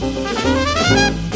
Música